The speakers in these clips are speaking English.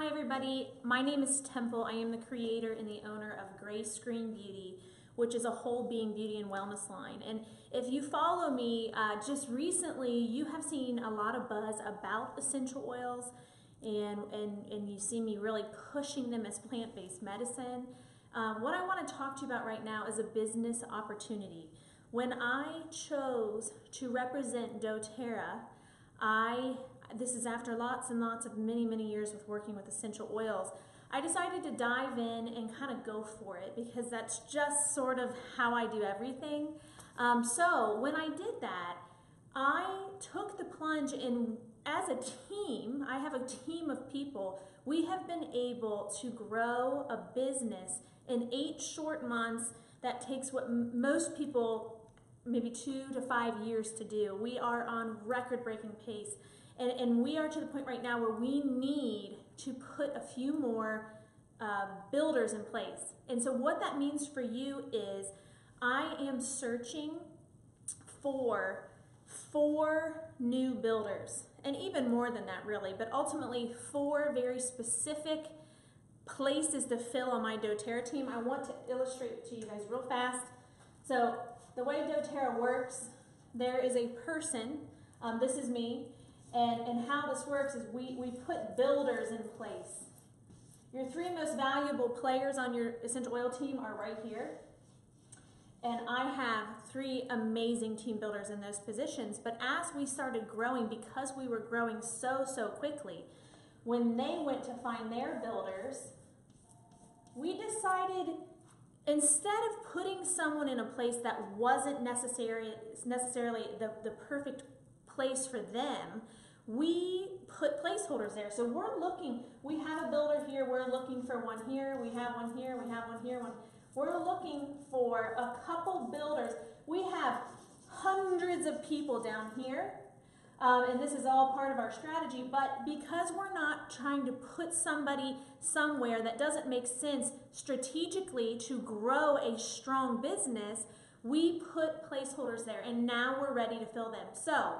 Hi everybody, my name is Tempal. I am the creator and the owner of Grace Green Beauty, which is a whole being beauty and wellness line. And if you follow me, uh, just recently you have seen a lot of buzz about essential oils and, and, and you see me really pushing them as plant-based medicine. Um, what I want to talk to you about right now is a business opportunity. When I chose to represent doTERRA, I this is after lots and lots of many, many years with working with essential oils. I decided to dive in and kind of go for it because that's just sort of how I do everything. Um, so when I did that, I took the plunge and as a team, I have a team of people, we have been able to grow a business in eight short months that takes what most people maybe two to five years to do. We are on record breaking pace. And, and we are to the point right now where we need to put a few more uh, builders in place. And so, what that means for you is I am searching for four new builders, and even more than that, really, but ultimately, four very specific places to fill on my doTERRA team. I want to illustrate to you guys real fast. So, the way doTERRA works, there is a person, um, this is me, and, and how this works is we, we put builders in place. Your three most valuable players on your essential oil team are right here. And I have three amazing team builders in those positions. But as we started growing, because we were growing so, so quickly, when they went to find their builders, we decided instead of putting someone in a place that wasn't necessary, necessarily the, the perfect place for them, we put placeholders there. So we're looking, we have a builder here, we're looking for one here, we have one here, we have one here, one. We're looking for a couple builders. We have hundreds of people down here, um, and this is all part of our strategy, but because we're not trying to put somebody somewhere that doesn't make sense strategically to grow a strong business, we put placeholders there, and now we're ready to fill them. So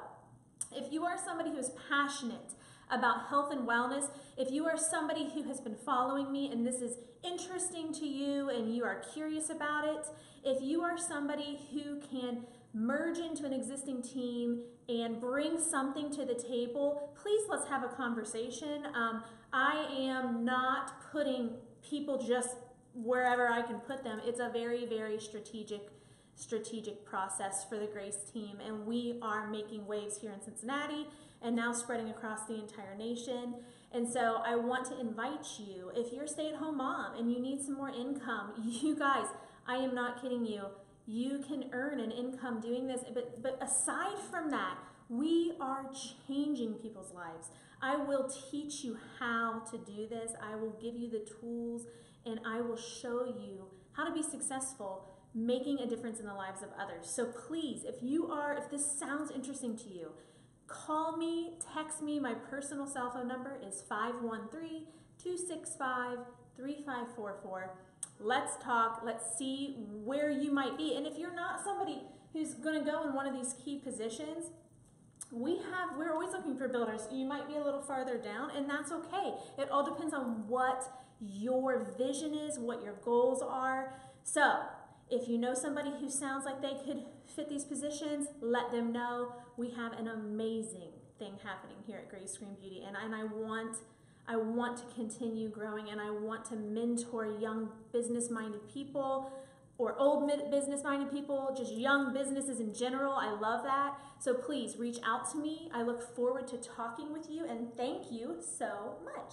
if you are somebody who is passionate about health and wellness, if you are somebody who has been following me and this is interesting to you and you are curious about it, if you are somebody who can merge into an existing team and bring something to the table, please let's have a conversation. Um, I am not putting people just wherever I can put them. It's a very, very strategic strategic process for the Grace team, and we are making waves here in Cincinnati and now spreading across the entire nation. And so I want to invite you, if you're a stay at home mom and you need some more income, you guys, I am not kidding you, you can earn an income doing this. But, but aside from that, we are changing people's lives. I will teach you how to do this. I will give you the tools and I will show you how to be successful making a difference in the lives of others. So please, if you are, if this sounds interesting to you, call me, text me. My personal cell phone number is 513 265 3544. Let's talk. Let's see where you might be. And if you're not somebody who's going to go in one of these key positions, we have we're always looking for builders you might be a little farther down and that's okay it all depends on what your vision is what your goals are so if you know somebody who sounds like they could fit these positions, let them know. We have an amazing thing happening here at Grace Green Beauty, and, and I want I want to continue growing, and I want to mentor young business-minded people or old business-minded people, just young businesses in general. I love that. So please reach out to me. I look forward to talking with you, and thank you so much.